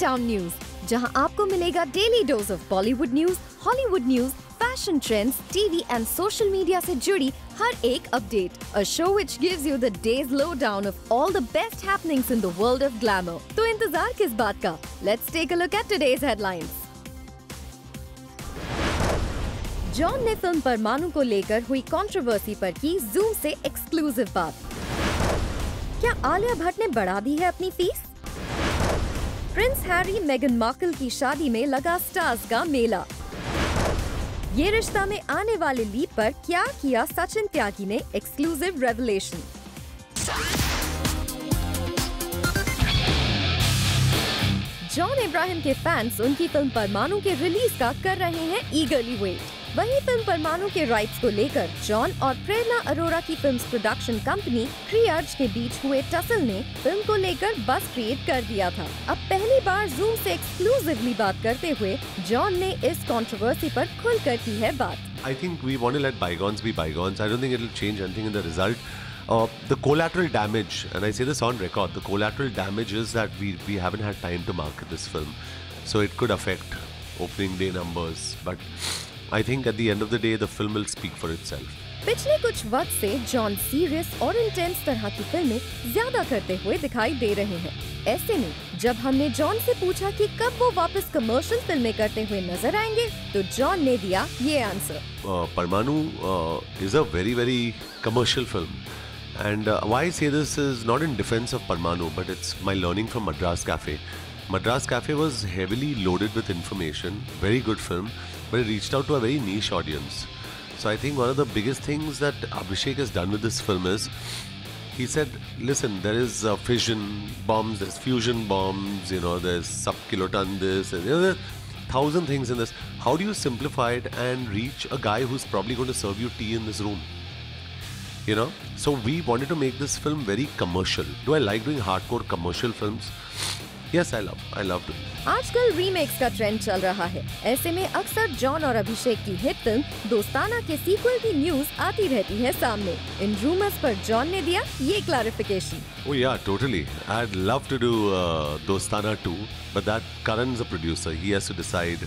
Town news जहाँ आपको मिलेगा daily dose of Bollywood news Hollywood news fashion trends TV and social media से जुड़ी हर एक update a show which gives you the day's lowdown of all the best happenings in the world of glamour तो इंतज़ार किस बात का? Let's take a look at today's headlines John ने फ़िल्म परमाणु को लेकर हुई कंट्रोवर्सी पर की जूम से एक्सक्लूसिव बात. क्या आलिया भट्ट ने बढ़ा दी है अपनी फ़ीस प्रिंस हैरी मेगन मार्कल की शादी में लगा स्टार्स का मेला। ये रिश्ता में आने वाले लीप पर क्या किया सचिन त्यागी ने एक्सक्लूसिव रेवलेशन जॉन इब्राहिम के फैंस उनकी फ़िल्म परमाणु के रिलीज़ का कर रहे हैं ईगरली वेट वहीं फ़िल्म परमाणु के राइट्स को लेकर जॉन और प्रेरणा अरोरा की फ़िल्म प्रोडक्शन कंपनी क्रियर्ज के बीच हुए टसल ने फ़िल्म को लेकर बस क्रिएट कर दिया था अब पहली बार जूम से एक्सक्लूसिवली बात करते हुए जॉन ने इस कंट्रोवर्सी पर खुलकर की है बात I think we want to let bygones be bygones. I don't think it'll change anything in the result. Uh, the collateral damage, and I say this on record, the collateral damage is that we, we haven't had time to market this film. So it could affect opening day numbers. But I think at the end of the day, the film will speak for itself. पिछले कुछ वक्त से John serious और intense तरह की फ़िल्में ज़्यादा करते हुए दिखाई दे रहे हैं ऐसे में जब हमने जॉन से पूछा कि कब वो वापस कमर्शियल फ़िल्में करते हुए नज़र आएँगे तो जॉन ने दिया ये answer uh, Parmanu uh, is a very, very commercial film. And uh, why I say this is not in defense of Parmanu, but it's my learning from Madras Cafe. Madras Cafe was heavily loaded with information, very good film, but it reached out to a very niche audience. So I think one of the biggest things that Abhishek has done with this film is he said, listen, there is uh, fission bombs, there's fusion bombs, you know, there's sub-kiloton this, and, you know, there's thousand things in this. How do you simplify it and reach a guy who's probably going to serve you tea in this room? You know? So we wanted to make this film very commercial. Do I like doing hardcore commercial films? Yes, I love. I love doing. आजकल remakes का trend चल रहा है ऐसे में अक्सर John और अभिषेक की हिट फ़िल्म दोस्ताना के सीक्वल की न्यूज़ आती रहती है सामने इन रूमर्स पर जॉन ने दिया ये clarification Oh yeah, totally. I'd love to do uh, Dostana too, but that Karan's a producer. He has to decide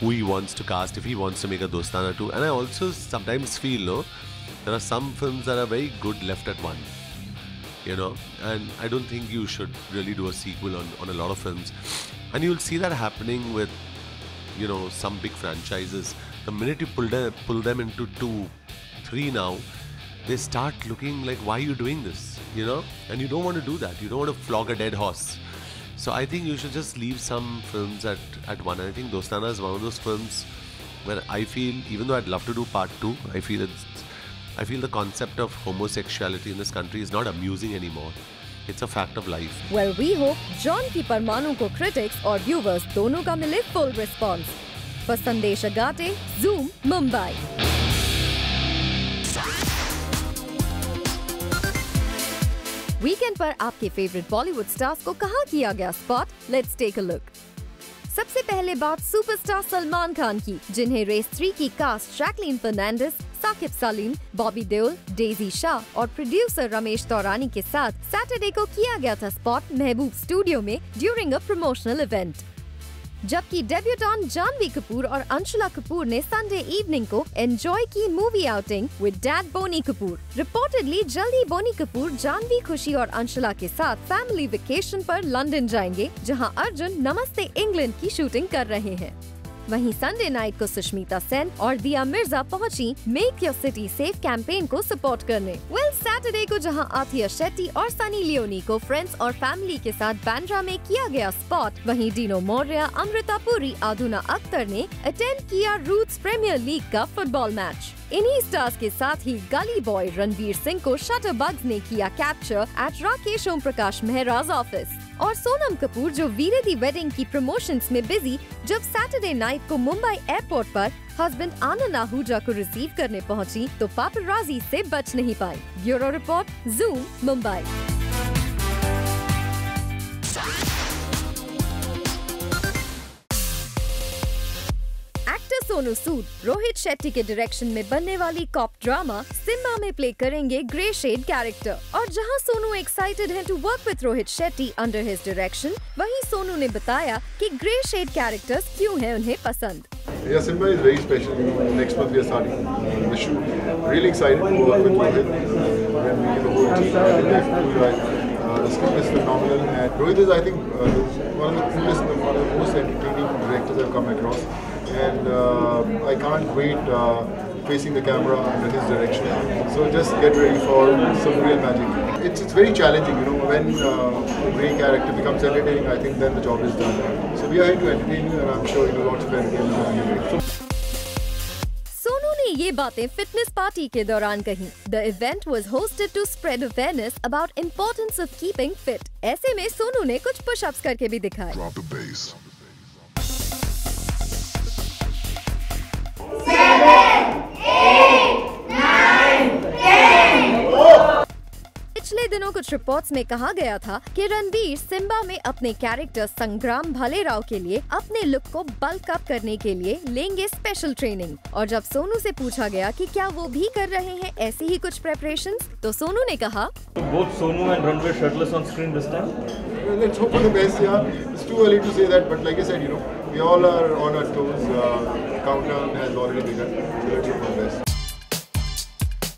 who he wants to cast if he wants to make a Dostana too. And I also sometimes feel, no, there are some films that are very good left at one. You know, and I don't think you should really do a sequel on, on a lot of films. And you'll see that happening with, you know, some big franchises. The minute you pull them, pull them into two, three now, they start looking like, why are you doing this? You know? And you don't want to do that. You don't want to flog a dead horse. So I think you should just leave some films at, at one. And I think Dostana is one of those films where I feel, even though I'd love to do part two, I feel it's, I feel the concept of homosexuality in this country is not amusing anymore. It's a fact of life. Well we hope John की परमाणु को critics और viewers दोनों का मिले full response for संदेश अगाटे zoom Mumbai weekend पर आपके favourite Bollywood stars को कहाँ किया गया spot let's take a look सबसे पहले बात सुपरस्टार सलमान खान की जिन्हें रेस थ्री की कास्ट जैकलीन फर्नांडिस साकिब सलीम, बॉबी देओल, डेजी शाह और प्रोड्यूसर रमेश तौरानी के साथ सैटरडे को किया गया था स्पॉट महबूब स्टूडियो में ड्यूरिंग अ प्रमोशनल इवेंट जबकि डेब्यूटान जानवी कपूर और अंशुला कपूर ने संडे इवनिंग को एंजॉय की movie outing with dad Boney Kapoor reportedly जल्दी बोनी कपूर जानवी खुशी और अंशुला के साथ फैमिली वेकेशन पर लंदन जाएँगे, जहाँ अर्जुन नमस्ते इंग्लैंड की शूटिंग कर रहे हैं। वहीं संडे नाइट को सुष्मिता सेन और दिया मिर्ज़ा पहुँची make your city safe campaign को सपोर्ट करने। वेल सैटरडे को जहाँ आथिया शेट्टी और सनी लियोनी को फ्रेंड्स और फैमिली के साथ बैंड्रा में किया गया स्पॉट वहीं डीनो मौर्य अमृता पुरी आधुना अख्तर ने अटेंड किया रूट्स प्रीमियर लीग का फुटबॉल मैच इन्हीं स्टार्स के साथ ही गली बॉय रणवीर सिंह को शटर बग्स ने किया capture at Rakesh Om Prakash Mehra's office और सोनम कपूर जो वीरे दी वेडिंग की प्रमोशंस में बिज़ी जब सैटरडे नाइट को मुंबई एयरपोर्ट पर हस्बैंड आनंद आहूजा को रिसीव करने पहुँची तो पापराजी से बच नहीं पाई bureau report Zoom Mumbai. Sonu Sood Rohit Shetty के डायरेक्शन में बनने वाली कॉप ड्रामा सिम्बा में प्ले करेंगे ग्रे शेड कैरेक्टर और जहाँ सोनू एक्साइटेड हैं to work with Rohit Shetty under his direction वहीं सोनू ने बताया कि ग्रे शेड कैरेक्टर्स क्यों हैं उन्हें पसंद Yeah, Simba is very special. Next month we are starting the shoot. Really excited to work with Rohit. When we the whole team, I think they're cool, right? Uh, the script is phenomenal, and Rohit is, I think, uh, one of the coolest, one of the most entertaining directors I've come across. And uh, I can't wait uh, facing the camera under his direction. So just get ready for some real magic. It's it's very challenging, you know. When uh, a grey character becomes entertaining, I think then the job is done. So we are here to entertain you, and I'm sure you know lots of entertainment. Sonu ने ये बातें fitness party के दौरान कही the event was hosted to spread awareness about importance of keeping fit ऐसे में सोनू ने कुछ पुशअप्स करके भी दिखाए दिनों कुछ रिपोर्ट्स में कहा गया था कि रणबीर सिम्बा में अपने कैरेक्टर संग्राम भले राव के लिए अपने लुक को बल्क अप करने के लिए लेंगे स्पेशल ट्रेनिंग और जब सोनू से पूछा गया कि क्या वो भी कर रहे हैं ऐसे ही कुछ प्रेपरेशन तो सोनू ने कहा Counter has already begun. So let's hope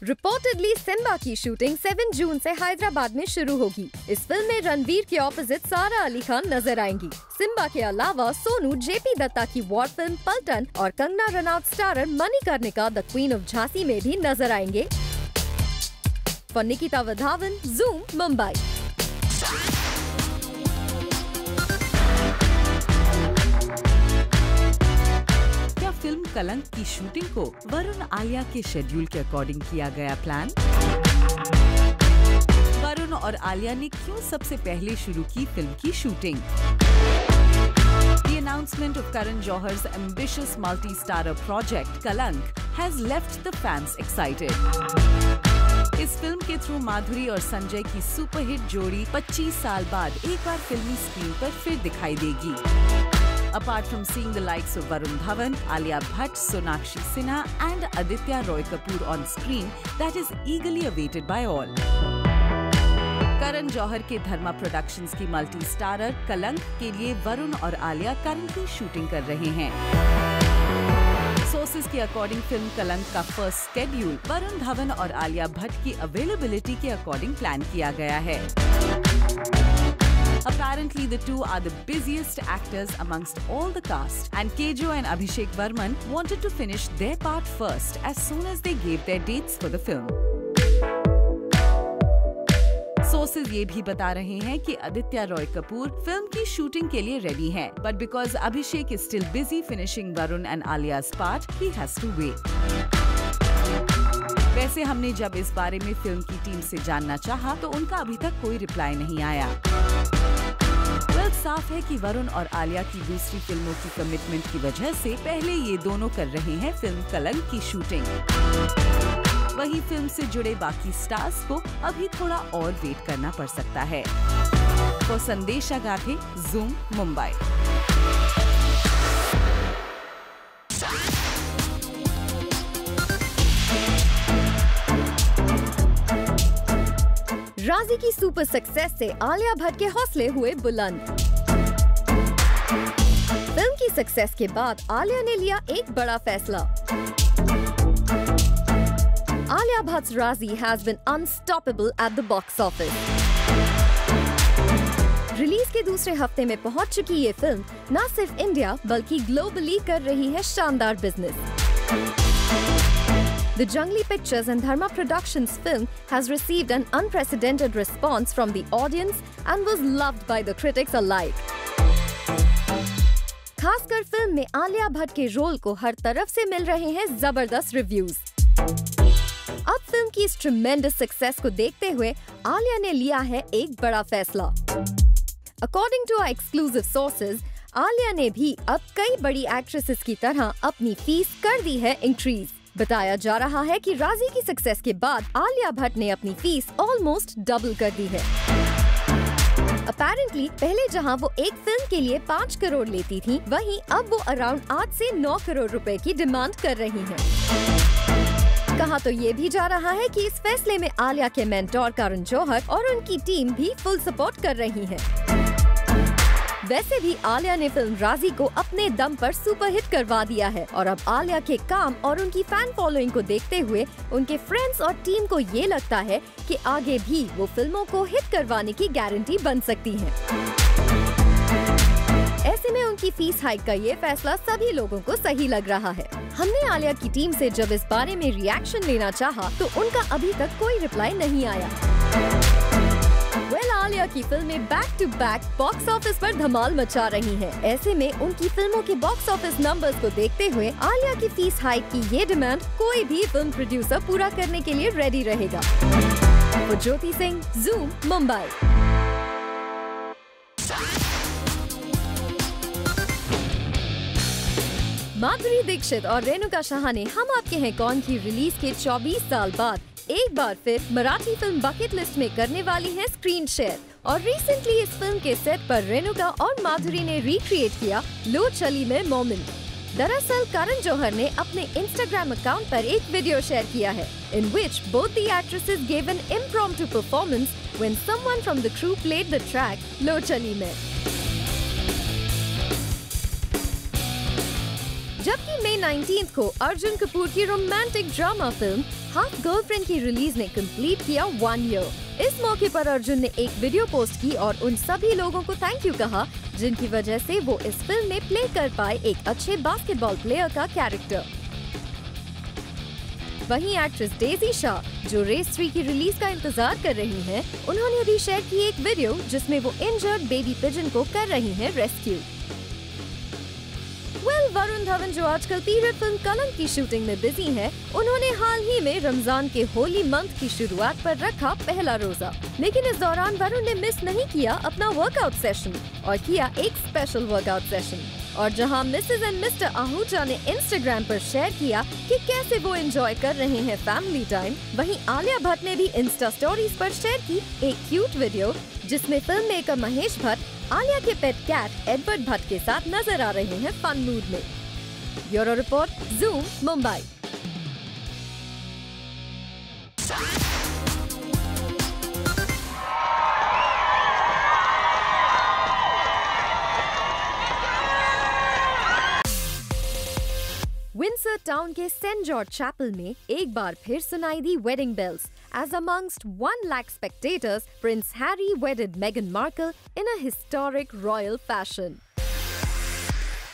reportedly Simmba की शूटिंग 7 जून से हैदराबाद में शुरू होगी। इस फ़िल्म में रणवीर के ऑपोजिट सारा अली खान नज़र आएँगी। सिम्बा के अलावा सोनू, जेपी दत्ता की वॉर फ़िल्म पल्टन और Kangana Ranaut starrer Manikarnika the queen of Jhansi में भी नज़र आएँगे। For Nikita Vadhawan Zoom Mumbai film Kalank की शूटिंग को वरुण आलिया के शेड्यूल के अकॉर्डिंग किया गया प्लान वरुण और आलिया ने क्यों सबसे पहले शुरू की फ़िल्म की shooting The announcement of Karan Johar's ambitious multi-starrer project, Kalank, has left the fans excited. इस फ़िल्म के थ्रू माधुरी और संजय की सुपरहिट जोड़ी 25 साल बाद एक बार फिल्मी स्क्रीन पर फिर दिखाई देगी। Apart from seeing the likes of Varun Dhawan, Alia Bhatt, Sonakshi Sinha and Aditya Roy Kapoor on screen that is eagerly awaited by all. Karan Johar के धर्मा प्रोडक्शंस की मल्टी स्टारर कलंक के लिए वरुण और आलिया करंटली शूटिंग कर रहे हैं sources के according film कलंक का फ़र्स्ट स्केड्यूल वरुण धवन और आलिया भट्ट की अवेलेबिलिटी के अकॉर्डिंग प्लान किया गया है Apparently, the two are the busiest actors amongst all the cast, and Kejo and Abhishek Varman wanted to finish their part first as soon as they gave their dates for the film. Sources ये भी बता रहे हैं कि Aditya Roy Kapoor film की shooting के लिए ready हैं, but because Abhishek is still busy finishing Varun and Alia's part he has to wait वैसे हमने जब इस बारे में फ़िल्म की टीम से जानना चाहा तो उनका अभी तक कोई रिप्लाई नहीं आया साफ़ है कि वरुण और आलिया की दूसरी फ़िल्मों की कमिटमेंट की वजह से पहले ये दोनों कर रहे हैं फ़िल्म कलंक की शूटिंग वही फ़िल्म से जुड़े बाकी स्टार्स को अभी थोड़ा और वेट करना पड़ सकता है। तो संदेशा गाथे जूम मुंबई राज़ी की सुपर सक्सेस से आलिया भट्ट के हौसले हुए बुलंद। की सक्सेस के बाद आलिया ने लिया एक बड़ा फैसला Alia Bhatt Raazi has been unstoppable at the box office release के दूसरे हफ़्ते में पहुँच चुकी ये फ़िल्म न सिर्फ़ इंडिया बल्कि ग्लोबली कर रही है शानदार business The Jungly Pictures and Dharma Productions film has received an unprecedented response from the audience and was loved by the critics alike. खासकर फ़िल्म में आलिया भट्ट के रोल को हर तरफ़ से मिल रहे हैं ज़बरदस्त रिव्यूज़। अब फ़िल्म की इस ट्रिमेंडस सक्सेस को देखते हुए आलिया ने लिया है एक बड़ा फैसला। According to our exclusive sources Alia ने भी अब कई बड़ी एक्ट्रेसेस की तरह अपनी फ़ीस कर दी है इंक्रीज बताया जा रहा है कि राज़ी की सक्सेस के बाद आलिया भट्ट ने अपनी फ़ीस ऑलमोस्ट डबल कर दी है। अपेरेंटली पहले जहाँ वो एक फ़िल्म के लिए पाँच करोड़ लेती थी, वहीं अब वो अराउंड आठ से नौ करोड़ रुपए की डिमांड कर रही हैं। कहा तो ये भी जा रहा है कि इस फैसले में आलिया के मेंटोर करण जौहर और उनकी टीम भी फुल सपोर्ट कर रही है वैसे भी आलिया ने फ़िल्म राज़ी को अपने दम पर सुपरहिट करवा दिया है। और अब आलिया के काम और उनकी फ़ैन फॉलोइंग को देखते हुए उनके फ्रेंड्स और टीम को ये लगता है कि आगे भी वो फ़िल्मों को हिट करवाने की गारंटी बन सकती है। ऐसे में उनकी फ़ीस हाइक का ये फैसला सभी लोगों को सही लग रहा है। हमने आलिया की टीम से जब इस बारे में रिएक्शन लेना चाहा तो उनका अभी तक कोई रिप्लाई नहीं आया। वेल आलिया की फ़िल्में back to back box office पर धमाल मचा रही हैं। ऐसे में उनकी फ़िल्मों के बॉक्स ऑफ़िस नंबर्स को देखते हुए आलिया की फ़ीस हाइक की ये डिमांड कोई भी फ़िल्म प्रोड्यूसर पूरा करने के लिए रेडी रहेगा ज्योति सिंह जूम मुंबई माधुरी दीक्षित और रेणुका शाह ने हम आपके हैं कौन की रिलीज़ के 24 साल बाद एक बार फिर मराठी फ़िल्म बकेट लिस्ट में करने वाली है स्क्रीन शेयर और रिसेंटली इस फ़िल्म के सेट पर रेणुका और माधुरी ने रिक्रिएट किया लो चली में मोमेंट दरअसल करण जौहर ने अपने इंस्टाग्राम अकाउंट पर एक वीडियो शेयर किया है in which both the actresses give an impromptu performance when someone from the crew played the track Lo Chali Main. जबकि मई 19 को अर्जुन कपूर की romantic drama film Half Girlfriend की रिलीज़ ने कंप्लीट किया वन ईयर इस मौके पर अर्जुन ने एक वीडियो पोस्ट की और उन सभी लोगों को थैंक यू कहा जिनकी वजह से वो इस फ़िल्म में प्ले कर पाए एक अच्छे बास्केटबॉल प्लेयर का कैरेक्टर वहीं एक्ट्रेस डेजी शाह जो रेस थ्री की रिलीज़ का इंतज़ार कर रही हैं, उन्होंने अभी शेयर की एक वीडियो जिसमें वो इंजर्ड बेबी पिजन को कर रही हैं रेस्क्यू वरुण धवन जो आजकल पीरियड फ़िल्म कलंक की शूटिंग में बिज़ी हैं, उन्होंने हाल ही में रमज़ान के होली मंथ की शुरुआत पर रखा पहला रोजा। लेकिन इस दौरान वरुण ने मिस नहीं किया अपना वर्कआउट सेशन और किया एक स्पेशल वर्कआउट सेशन और जहाँ मिसेज एंड मिस्टर आहूजा ने इंस्टाग्राम पर शेयर किया कि कैसे वो एंजॉय कर रहे हैं फैमिली टाइम वहीं आलिया भट्ट ने भी इंस्टा स्टोरीज पर शेयर की एक क्यूट वीडियो जिसमें फ़िल्म मेकर महेश भट्ट, आलिया के पेट कैट एडवर्ड भट्ट के साथ नज़र आ रहे हैं फन मूड में। Bureau report zoom Mumbai Windsor town के सेंट जॉर्ज चैपल में एक बार फिर सुनाई दी wedding bells as amongst 1 lakh spectators, Prince Harry wedded Meghan Markle in a historic royal fashion.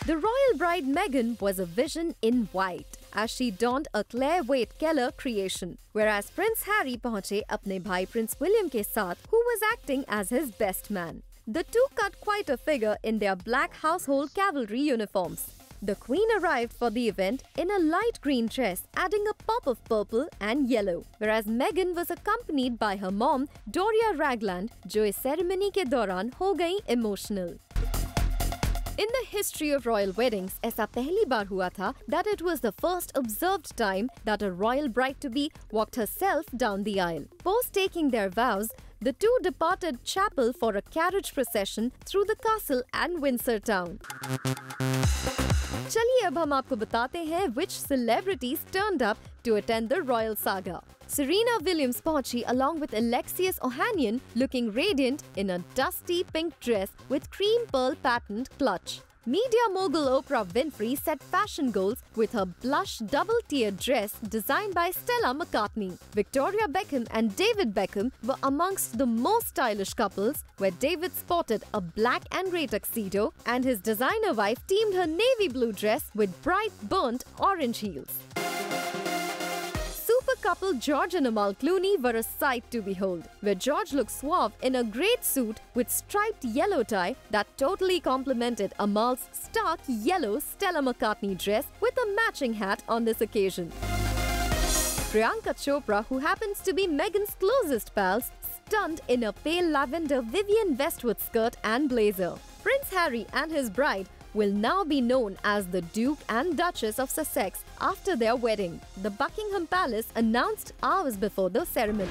The royal bride Meghan was a vision in white as she donned a Claire Wait Keller creation, whereas Prince Harry पहुंचे अपने भाई Prince William के साथ, who was acting as his best man. The two cut quite a figure in their black household cavalry uniforms. The Queen arrived for the event in a light green dress, adding a pop of purple and yellow, whereas Meghan was accompanied by her mom, Doria Ragland, जो इस ceremony के दौरान हो गई emotional. In the history of royal weddings, ऐसा पहली बार हुआ था that it was the first observed time that a royal bride-to-be walked herself down the aisle. Post taking their vows, the two departed chapel for a carriage procession through the castle and Windsor town. चलिए अब हम आपको बताते हैं which celebrities turned up to attend the royal saga. Serena Williams पहुंची along with Alexius Ohanian looking radiant in a dusty pink dress with cream pearl patterned clutch. Media mogul Oprah Winfrey set fashion goals with her blush double tiered dress designed by Stella McCartney. Victoria Beckham and David Beckham were amongst the most stylish couples, where David sported a black and grey tuxedo and his designer wife teamed her navy blue dress with bright burnt orange heels. Couple George and Amal Clooney were a sight to behold, where George looked suave in a great suit with striped yellow tie that totally complemented Amal's stark yellow Stella McCartney dress with a matching hat on this occasion. Priyanka Chopra, who happens to be Meghan's closest pals, stunned in a pale lavender Vivian Westwood skirt and blazer. Prince Harry and his bride will now be known as the Duke and Duchess of Sussex after their wedding. The Buckingham Palace announced hours before the ceremony.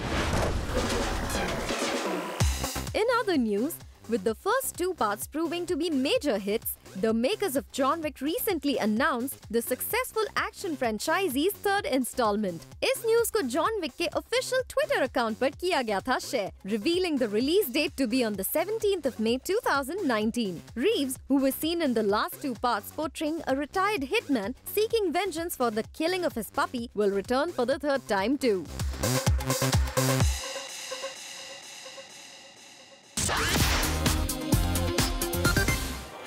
In other news, With the first two parts proving to be major hits, the makers of John Wick recently announced the successful action franchise's third installment. इस news को John Wick के official Twitter account पर किया गया था share, revealing the release date to be on the 17th of May 2019. Reeves, who was seen in the last two parts portraying a retired hitman seeking vengeance for the killing of his puppy, will return for the third time too.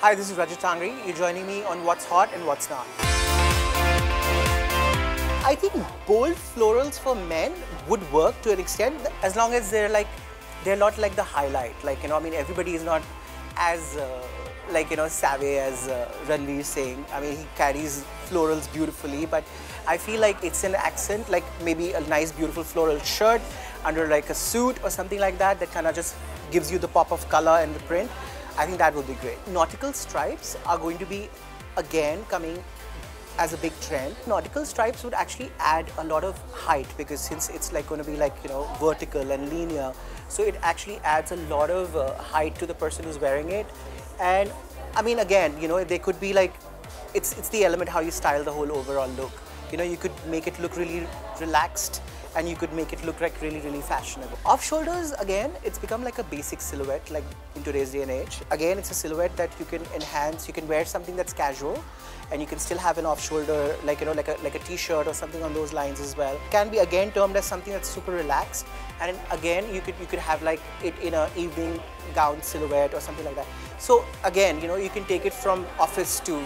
Hi, this is Rajat Tangri. You're joining me on What's Hot and What's Not. I think bold florals for men would work to an extent as long as they're like, they're not like the highlight. Like, you know, I mean, everybody is not as, uh, like, you know, savvy as uh, Ranveer Singh. I mean, he carries florals beautifully, but I feel like it's an accent, like maybe a nice, beautiful floral shirt under like a suit or something like that, that kind of just gives you the pop of color and the print. I think that would be great. Nautical stripes are going to be again coming as a big trend. Nautical stripes would actually add a lot of height because since it's like going to be like, you know, vertical and linear, so it actually adds a lot of uh, height to the person who's wearing it. And I mean, again, you know, they could be like, it's, it's the element how you style the whole overall look. You know, you could make it look really relaxed and you could make it look like really, really fashionable. Off shoulders, again, it's become like a basic silhouette, like in today's day and age. Again, it's a silhouette that you can enhance. You can wear something that's casual, and you can still have an off shoulder, like you know, like a like a t-shirt or something on those lines as well. Can be again termed as something that's super relaxed, and again, you could you could have like it in a evening gown silhouette or something like that. So again, you know, you can take it from office to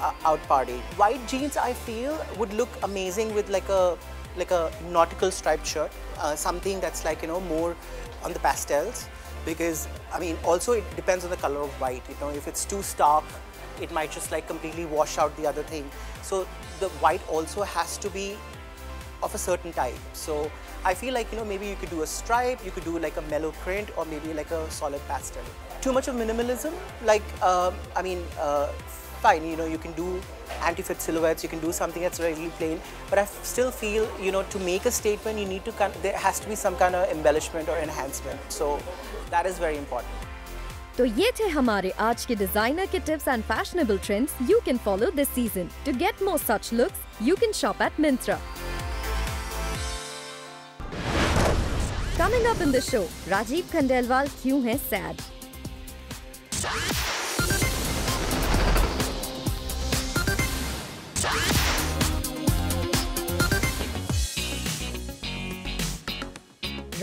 uh, out party. White jeans, I feel, would look amazing with like a like a nautical striped shirt, uh, something that's like you know more on the pastels, because I mean also it depends on the color of white. You know, if it's too stark, it might just like completely wash out the other thing. So the white also has to be of a certain type. So I feel like you know maybe you could do a stripe, you could do like a mellow print, or maybe like a solid pastel. Too much of minimalism, like um, I mean. Uh, fine, you know, you can do anti-fit silhouettes, you can do something that's really plain, but I still feel, you know, to make a statement, you need to, kind there has to be some kind of embellishment or enhancement. So that is very important. तो ये थे हमारे आज के designer के tips and fashionable trends you can follow this season to get more such looks you can shop at Myntra Coming up in the show, Rajiv Khandelwal क्यों है sad?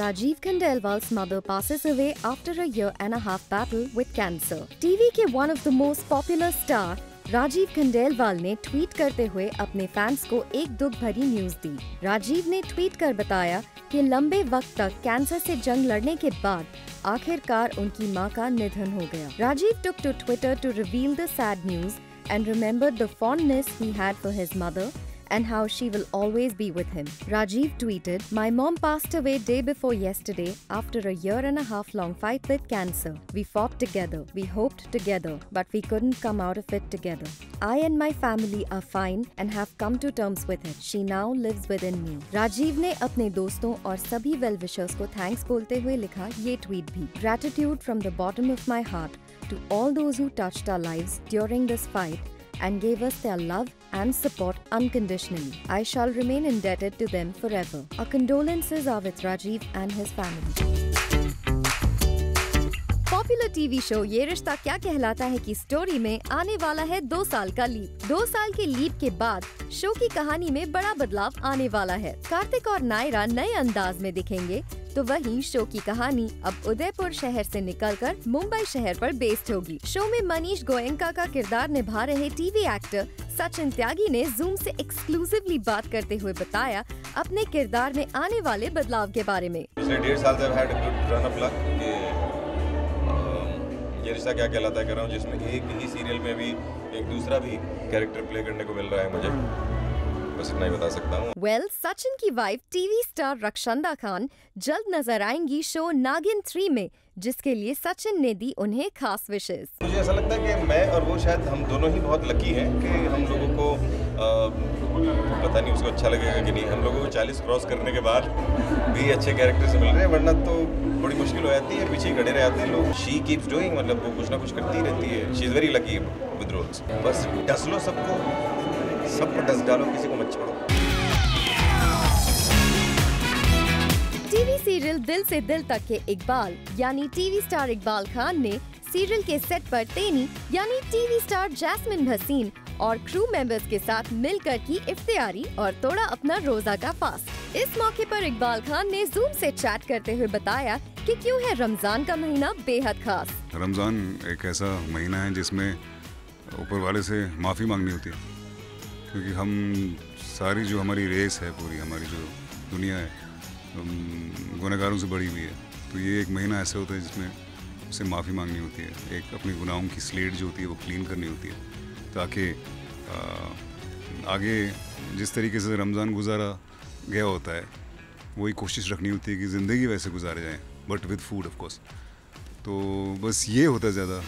Rajiv Khandelwal's mother passes away after a year and a half battle with cancer TV के one of the most popular star Rajiv Khandelwal ने tweet करते हुए अपने fans को एक दुख भरी न्यूज़ दी। राजीव ने ट्वीट कर बताया कि लंबे वक्त तक कैंसर से जंग लड़ने के बाद आखिरकार उनकी माँ का निधन हो गया। Rajiv took to Twitter to reveal the sad news and remember the he mother and how she will always be with him. Rajiv tweeted, My mom passed away day before yesterday after a year and a half long fight with cancer. We fought together, we hoped together, but we couldn't come out of it together. I and my family are fine and have come to terms with it. She now lives within me. Rajiv ने अपने दोस्तों और सभी well wishers को thanks बोलते हुए लिखा ये ट्वीट भी gratitude from the bottom of my heart to all those who touched our lives during this fight And gave us their love and support unconditionally. I shall remain indebted to them forever. Our condolences are with Rajiv and his family. Popular TV show Yeh Rishta Kya कहलाता है की story में आने वाला है दो साल का लीप दो साल के लीप के बाद शो की कहानी में बड़ा बदलाव आने वाला है कार्तिक और नायरा नए अंदाज में दिखेंगे तो वहीं शो की कहानी अब उदयपुर शहर से निकलकर मुंबई शहर पर बेस्ड होगी। शो में मनीष गोयंका का किरदार निभा रहे टीवी एक्टर सचिन त्यागी ने जूम से एक्सक्लूसिवली बात करते हुए बताया अपने किरदार में आने वाले बदलाव के बारे में। पिछले डेढ़ साल से had good run of luck कि अम, ये रिश्ता क्या कहलाता है कर रहा हूँ जिसमें एक ही सीरियल में भी एक दूसरा भी कैरेक्टर प्ले करने को मिल रहा है मुझे। बस इतना ही बता सकता हूँ। वेल सचिन की wife TV star Rakshanda Khan जल्द नज़र आएँगी शो नागिन थ्री में जिसके लिए सचिन ने दी उन्हें खास विशेष मुझे ऐसा लगता है कि मैं और वो शायद हम दोनों ही बहुत लकी हैं कि हम लोगों को अ, पता नहीं उसको अच्छा लगेगा कि नहीं। हम लोगों को 40 क्रॉस करने के बाद भी अच्छे कैरेक्टर से मिल रहे हैं वरना तो बड़ी मुश्किल हो जाती है पीछे खड़े रह जाते हैं लोग। शी कीप्स डूइंग मतलब वो कुछ ना कुछ करती रहती है। She is very lucky with roles बस डस लो सबको। सबको डस डालो किसी को मत छोड़ो। टीवी सीरियल दिल से दिल तक के इकबाल यानी टीवी स्टार इकबाल खान ने सीरियल के सेट पर तेनी यानी टीवी स्टार जैस्मिन भसीन और क्रू मेंबर्स के साथ मिलकर की इफ्तियारी और तोड़ा अपना रोजा का फास्ट इस मौके पर इकबाल खान ने जूम से चैट करते हुए बताया कि क्यों है रमज़ान का महीना बेहद खास। रमज़ान एक ऐसा महीना है जिसमें ऊपर वाले से माफ़ी मांगनी होती है। क्योंकि हम सारी जो हमारी रेस है पूरी, हमारी जो दुनिया है गुनागारों से बड़ी हुई है। तो ये एक महीना ऐसा होता है जिसमें उसे माफ़ी मांगनी होती है। एक अपनी गुनाहों की स्लेट जो होती है वो क्लीन करनी होती है, ताकि आगे जिस तरीके से रमज़ान गुजारा गया होता है, वही कोशिश रखनी होती है कि ज़िंदगी वैसे गुजारे जाएँ but with food of course तो बस ये होता है ज़्यादा।